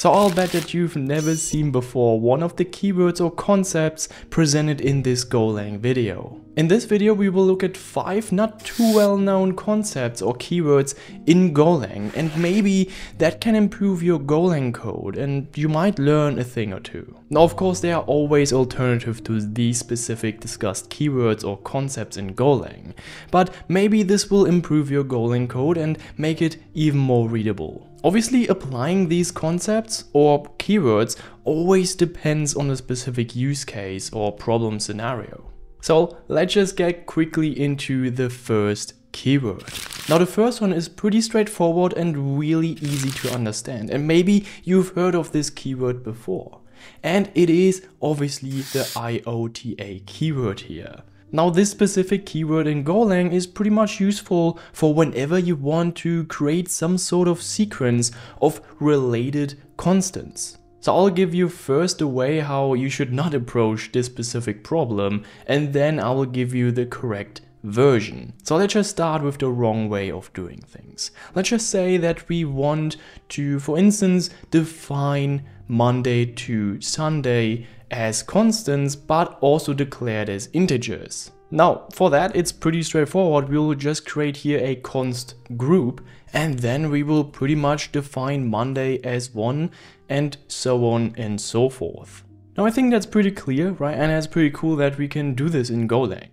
So I'll bet that you've never seen before one of the keywords or concepts presented in this Golang video. In this video we will look at 5 not too well known concepts or keywords in Golang and maybe that can improve your Golang code and you might learn a thing or two. Now of course there are always alternatives to these specific discussed keywords or concepts in Golang, but maybe this will improve your Golang code and make it even more readable. Obviously applying these concepts or keywords always depends on a specific use case or problem scenario. So let's just get quickly into the first keyword. Now the first one is pretty straightforward and really easy to understand and maybe you've heard of this keyword before. And it is obviously the IOTA keyword here. Now this specific keyword in Golang is pretty much useful for whenever you want to create some sort of sequence of related constants. So I'll give you first a way how you should not approach this specific problem and then I will give you the correct version. So let's just start with the wrong way of doing things. Let's just say that we want to, for instance, define Monday to Sunday as constants but also declared as integers. Now for that it's pretty straightforward, we will just create here a const group and then we will pretty much define Monday as 1 and so on and so forth. Now I think that's pretty clear, right? And it's pretty cool that we can do this in Golang.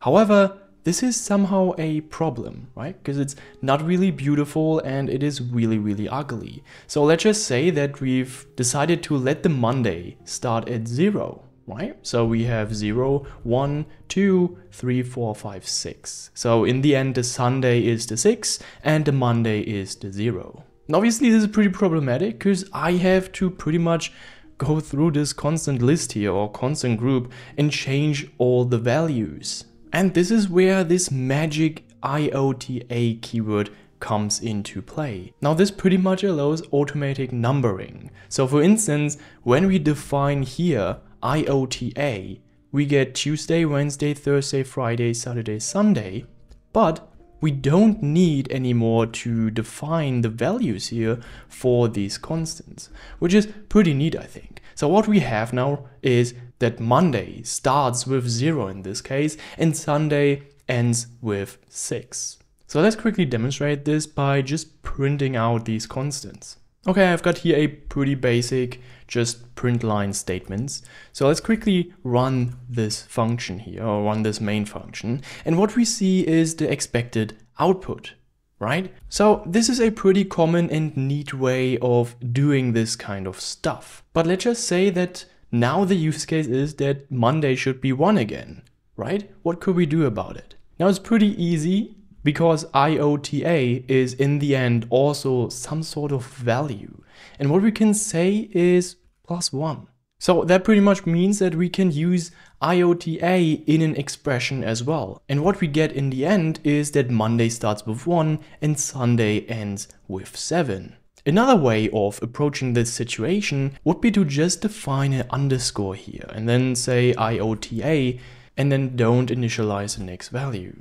However, this is somehow a problem, right? Because it's not really beautiful and it is really, really ugly. So let's just say that we've decided to let the Monday start at zero, right? So we have 0, 1, 2, 3, 4, 5, 6. So in the end, the Sunday is the 6 and the Monday is the 0. And obviously, this is pretty problematic because I have to pretty much go through this constant list here or constant group and change all the values. And this is where this magic IOTA keyword comes into play. Now this pretty much allows automatic numbering. So for instance, when we define here IOTA, we get Tuesday, Wednesday, Thursday, Friday, Saturday, Sunday, but we don't need anymore to define the values here for these constants, which is pretty neat I think. So what we have now is that Monday starts with 0 in this case and Sunday ends with 6. So let's quickly demonstrate this by just printing out these constants. Okay, I've got here a pretty basic just print line statements. So let's quickly run this function here or run this main function. And what we see is the expected output, right? So this is a pretty common and neat way of doing this kind of stuff. But let's just say that now the use case is that Monday should be 1 again, right? What could we do about it? Now it's pretty easy because IOTA is in the end also some sort of value. And what we can say is plus 1. So that pretty much means that we can use IOTA in an expression as well. And what we get in the end is that Monday starts with 1 and Sunday ends with 7. Another way of approaching this situation would be to just define an underscore here and then say IOTA and then don't initialize the next value.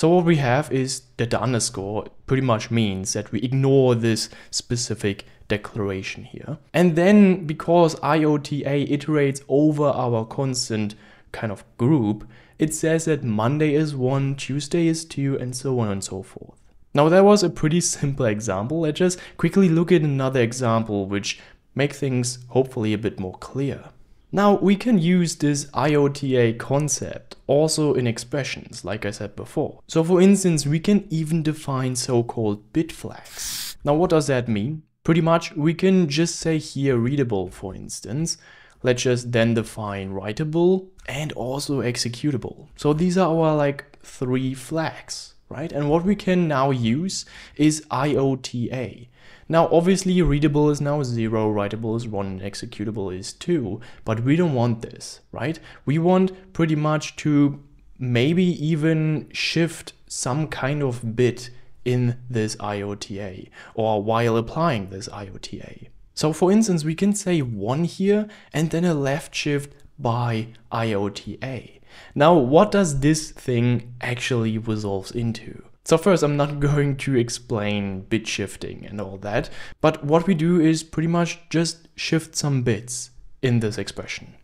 So what we have is that the underscore pretty much means that we ignore this specific declaration here. And then because IOTA iterates over our constant kind of group, it says that Monday is 1, Tuesday is 2, and so on and so forth. Now that was a pretty simple example, let's just quickly look at another example which make things hopefully a bit more clear. Now we can use this IOTA concept also in expressions, like I said before. So for instance, we can even define so-called bit flags. Now what does that mean? Pretty much we can just say here readable for instance. Let's just then define writable and also executable. So these are our like three flags right? And what we can now use is IOTA. Now, obviously, readable is now 0, writable is 1, and executable is 2, but we don't want this, right? We want pretty much to maybe even shift some kind of bit in this IOTA or while applying this IOTA. So for instance, we can say 1 here and then a left shift by IOTA. Now, what does this thing actually resolves into? So first, I'm not going to explain bit shifting and all that, but what we do is pretty much just shift some bits in this expression.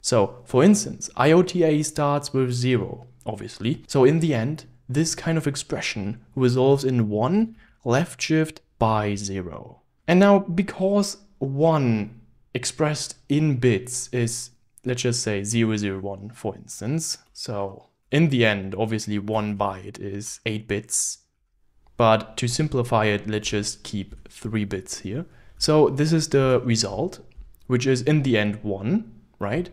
So for instance, IOTA starts with zero, obviously. So in the end, this kind of expression resolves in one left shift by zero. And now because one expressed in bits is, let's just say 001 for instance. So in the end, obviously one byte is eight bits, but to simplify it, let's just keep three bits here. So this is the result, which is in the end one, right?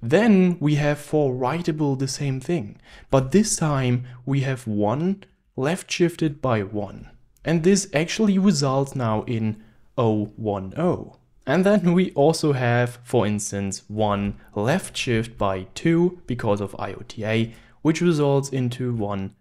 Then we have for writable the same thing, but this time we have one left shifted by one. And this actually results now in 010. And then we also have, for instance, one left shift by 2 because of IOTA, which results into 100.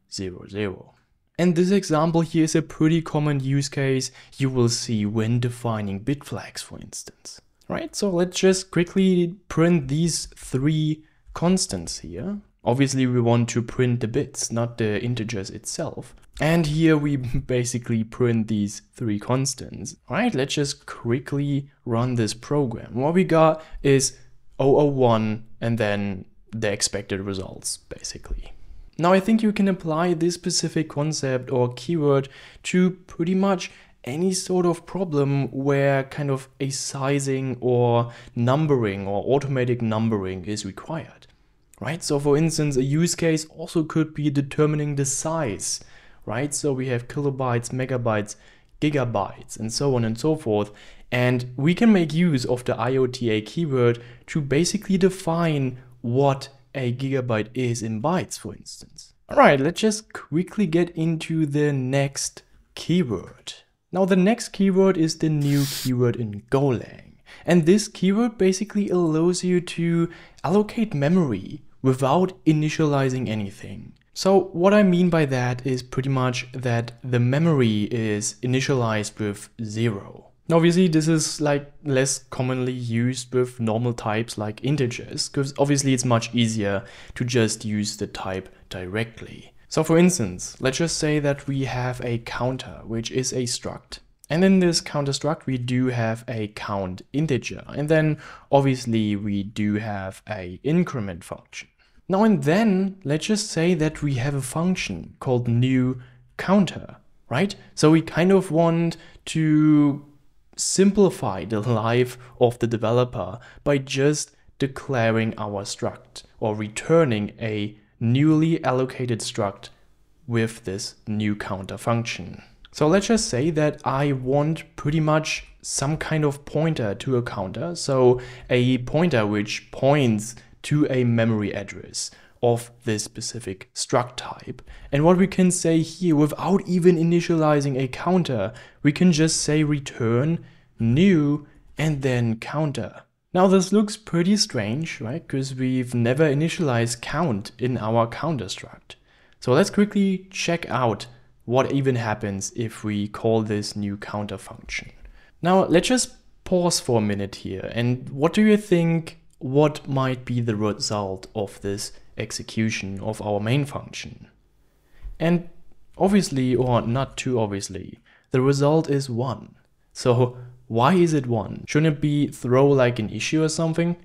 And this example here is a pretty common use case you will see when defining bit flags, for instance. Right, so let's just quickly print these three constants here. Obviously we want to print the bits, not the integers itself. And here we basically print these three constants. All right, let's just quickly run this program. What we got is 001 and then the expected results, basically. Now I think you can apply this specific concept or keyword to pretty much any sort of problem where kind of a sizing or numbering or automatic numbering is required, right? So for instance, a use case also could be determining the size right? So we have kilobytes, megabytes, gigabytes, and so on and so forth. And we can make use of the IOTA keyword to basically define what a gigabyte is in bytes, for instance. All right, let's just quickly get into the next keyword. Now the next keyword is the new keyword in Golang. And this keyword basically allows you to allocate memory without initializing anything. So what I mean by that is pretty much that the memory is initialized with zero. Now obviously this is like less commonly used with normal types like integers because obviously it's much easier to just use the type directly. So for instance, let's just say that we have a counter which is a struct. And in this counter struct we do have a count integer and then obviously we do have a increment function. Now and then, let's just say that we have a function called new counter, right? So we kind of want to simplify the life of the developer by just declaring our struct or returning a newly allocated struct with this new counter function. So let's just say that I want pretty much some kind of pointer to a counter. So a pointer which points to a memory address of this specific struct type. And what we can say here without even initializing a counter, we can just say return new and then counter. Now this looks pretty strange, right? Because we've never initialized count in our counter struct. So let's quickly check out what even happens if we call this new counter function. Now let's just pause for a minute here. And what do you think what might be the result of this execution of our main function. And obviously, or not too obviously, the result is 1. So why is it 1? Shouldn't it be throw like an issue or something?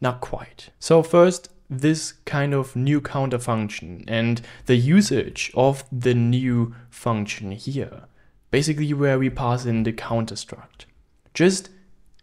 Not quite. So first, this kind of new counter function and the usage of the new function here, basically where we pass in the counter struct, just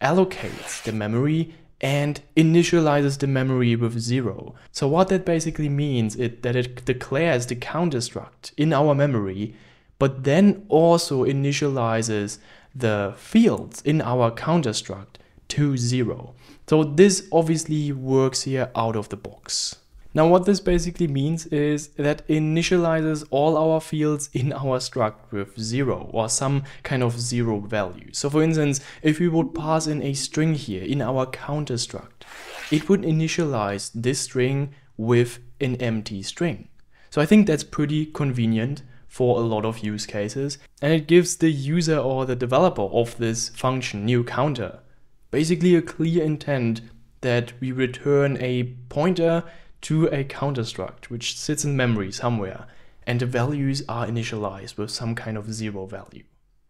allocates the memory and initializes the memory with zero. So what that basically means is that it declares the counter struct in our memory, but then also initializes the fields in our counter struct to zero. So this obviously works here out of the box. Now what this basically means is that initializes all our fields in our struct with zero or some kind of zero value. So for instance, if we would pass in a string here in our counter struct, it would initialize this string with an empty string. So I think that's pretty convenient for a lot of use cases and it gives the user or the developer of this function new counter basically a clear intent that we return a pointer to a counter struct which sits in memory somewhere and the values are initialized with some kind of zero value,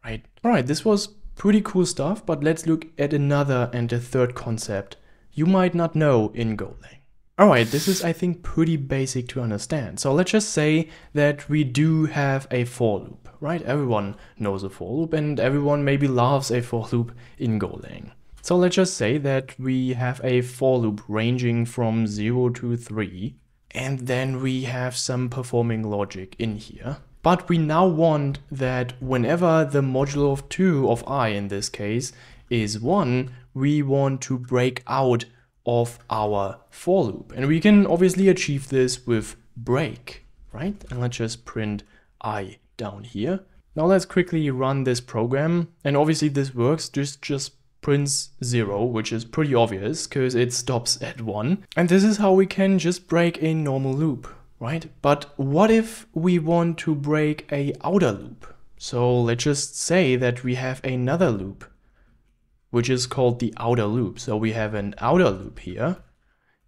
right? All right, this was pretty cool stuff, but let's look at another and a third concept you might not know in Golang. Alright, this is I think pretty basic to understand. So let's just say that we do have a for loop, right? Everyone knows a for loop and everyone maybe loves a for loop in Golang. So let's just say that we have a for loop ranging from 0 to 3 and then we have some performing logic in here. But we now want that whenever the modulo of 2 of i in this case is 1, we want to break out of our for loop. And we can obviously achieve this with break, right? And let's just print i down here. Now let's quickly run this program. And obviously this works, just, just prints 0, which is pretty obvious because it stops at 1. And this is how we can just break a normal loop, right? But what if we want to break a outer loop? So let's just say that we have another loop which is called the outer loop. So we have an outer loop here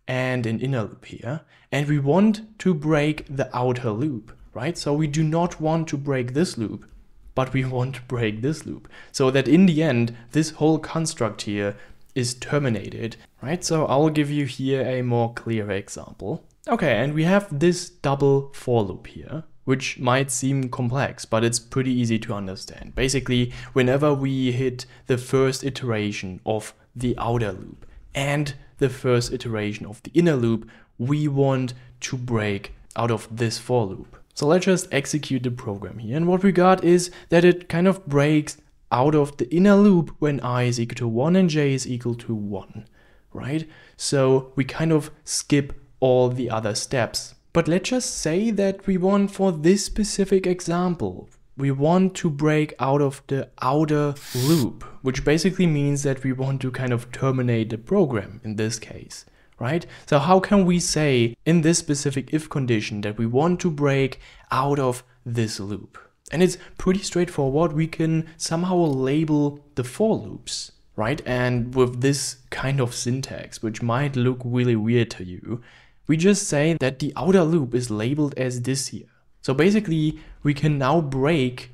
and an inner loop here, and we want to break the outer loop, right? So we do not want to break this loop, but we want to break this loop. So that in the end, this whole construct here is terminated, right? So I'll give you here a more clear example. Okay, and we have this double for loop here which might seem complex, but it's pretty easy to understand. Basically, whenever we hit the first iteration of the outer loop and the first iteration of the inner loop, we want to break out of this for loop. So let's just execute the program here. And what we got is that it kind of breaks out of the inner loop when i is equal to 1 and j is equal to 1, right? So we kind of skip all the other steps but let's just say that we want for this specific example, we want to break out of the outer loop, which basically means that we want to kind of terminate the program in this case, right? So how can we say in this specific if condition that we want to break out of this loop? And it's pretty straightforward. We can somehow label the for loops, right? And with this kind of syntax, which might look really weird to you, we just say that the outer loop is labeled as this here. So basically, we can now break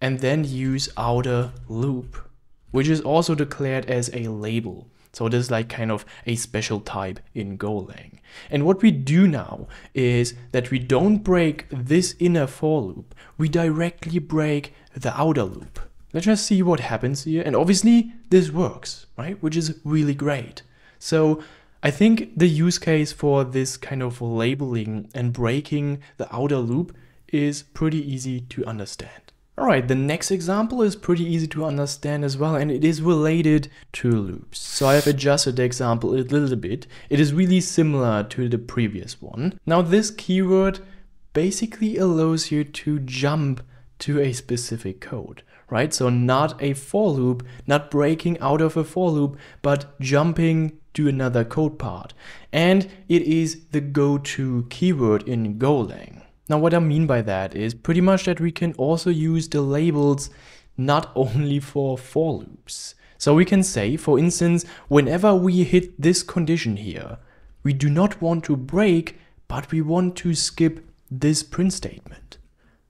and then use outer loop, which is also declared as a label. So this is like kind of a special type in Golang. And what we do now is that we don't break this inner for loop, we directly break the outer loop. Let's just see what happens here. And obviously this works, right? Which is really great. So I think the use case for this kind of labeling and breaking the outer loop is pretty easy to understand. Alright, the next example is pretty easy to understand as well and it is related to loops. So I have adjusted the example a little bit. It is really similar to the previous one. Now this keyword basically allows you to jump to a specific code, right? So not a for loop, not breaking out of a for loop, but jumping to another code part. And it is the go-to keyword in Golang. Now what I mean by that is pretty much that we can also use the labels not only for for loops. So we can say, for instance, whenever we hit this condition here, we do not want to break, but we want to skip this print statement,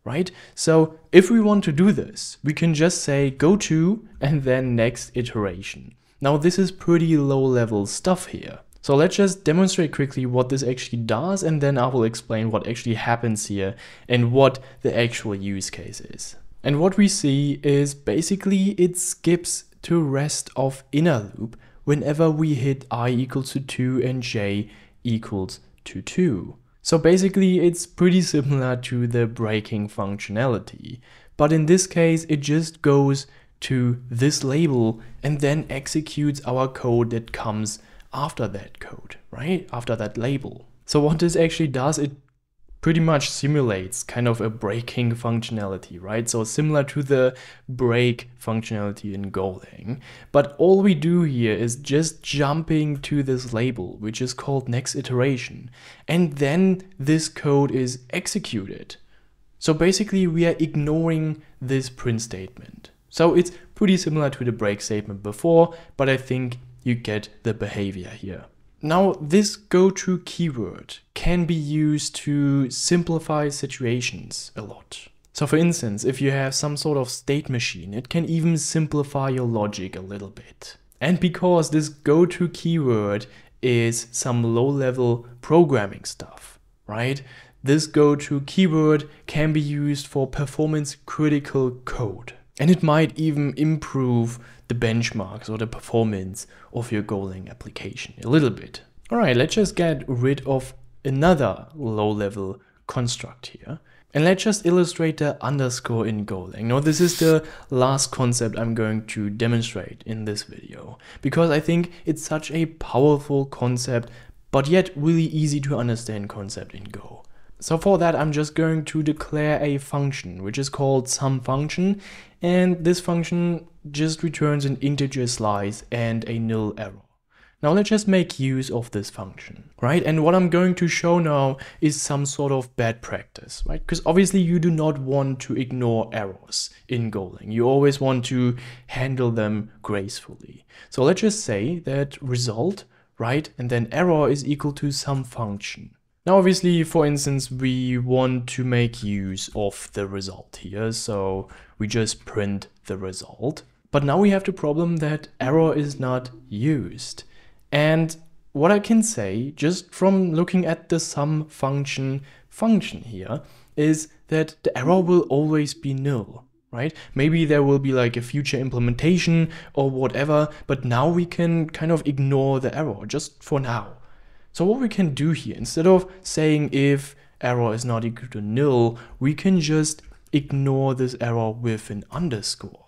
right? So if we want to do this, we can just say go to and then next iteration. Now this is pretty low level stuff here. So let's just demonstrate quickly what this actually does and then I will explain what actually happens here and what the actual use case is. And what we see is basically it skips to rest of inner loop whenever we hit i equals to 2 and j equals to 2. So basically it's pretty similar to the breaking functionality, but in this case it just goes to this label and then executes our code that comes after that code, right? After that label. So what this actually does, it pretty much simulates kind of a breaking functionality, right? So similar to the break functionality in Golang. But all we do here is just jumping to this label, which is called next iteration. And then this code is executed. So basically we are ignoring this print statement. So it's pretty similar to the break statement before, but I think you get the behavior here. Now, this go-to keyword can be used to simplify situations a lot. So for instance, if you have some sort of state machine, it can even simplify your logic a little bit. And because this go-to keyword is some low-level programming stuff, right? This go-to keyword can be used for performance critical code. And it might even improve the benchmarks or the performance of your Golang application a little bit. All right, let's just get rid of another low-level construct here. And let's just illustrate the underscore in Golang. Now this is the last concept I'm going to demonstrate in this video because I think it's such a powerful concept but yet really easy to understand concept in Go. So for that I'm just going to declare a function which is called sum function and this function just returns an integer slice and a null error. Now let's just make use of this function, right? And what I'm going to show now is some sort of bad practice, right? Because obviously you do not want to ignore errors in Golang. You always want to handle them gracefully. So let's just say that result, right? And then error is equal to some function. Now obviously, for instance, we want to make use of the result here. So we just print the result. But now we have the problem that error is not used. And what I can say, just from looking at the sum function function here, is that the error will always be null, right? Maybe there will be like a future implementation or whatever, but now we can kind of ignore the error just for now. So what we can do here, instead of saying if error is not equal to nil, we can just ignore this error with an underscore,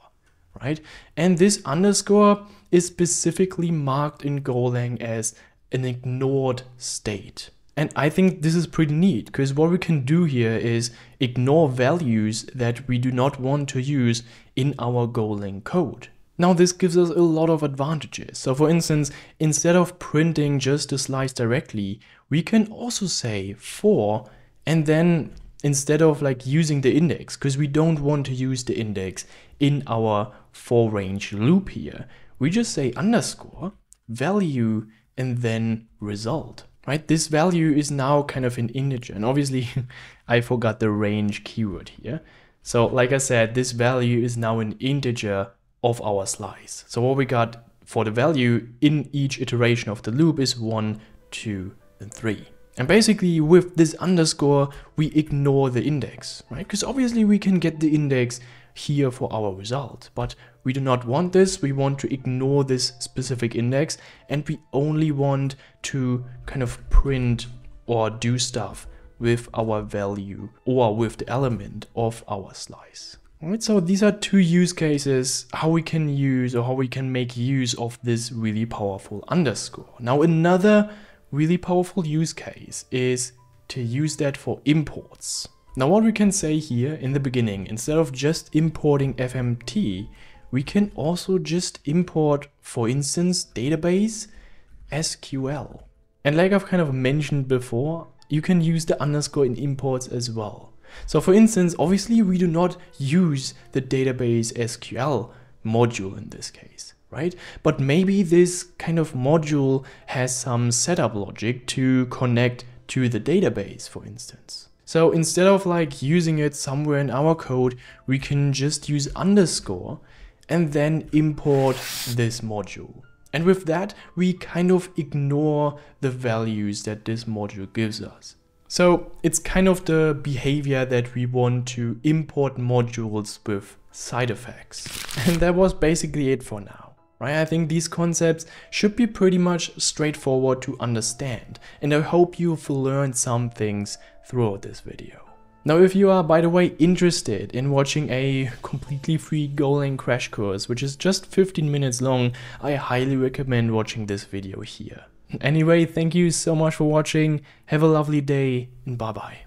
right? And this underscore is specifically marked in Golang as an ignored state. And I think this is pretty neat because what we can do here is ignore values that we do not want to use in our Golang code. Now this gives us a lot of advantages. So for instance, instead of printing just a slice directly, we can also say for and then instead of like using the index, because we don't want to use the index in our for range loop here, we just say underscore value and then result, right? This value is now kind of an integer. And obviously I forgot the range keyword here. So like I said, this value is now an integer of our slice. So what we got for the value in each iteration of the loop is one, two, and three. And basically with this underscore, we ignore the index, right? Because obviously we can get the index here for our result. But we do not want this, we want to ignore this specific index and we only want to kind of print or do stuff with our value or with the element of our slice. So these are two use cases how we can use or how we can make use of this really powerful underscore. Now another really powerful use case is to use that for imports. Now what we can say here in the beginning, instead of just importing FMT, we can also just import, for instance, database SQL. And like I've kind of mentioned before, you can use the underscore in imports as well. So for instance, obviously we do not use the database SQL module in this case, right? But maybe this kind of module has some setup logic to connect to the database, for instance. So instead of like using it somewhere in our code, we can just use underscore and then import this module. And with that, we kind of ignore the values that this module gives us. So it's kind of the behavior that we want to import modules with side effects. And that was basically it for now. Right? I think these concepts should be pretty much straightforward to understand and I hope you've learned some things throughout this video. Now if you are by the way interested in watching a completely free Golang crash course which is just 15 minutes long, I highly recommend watching this video here. Anyway, thank you so much for watching, have a lovely day and bye bye.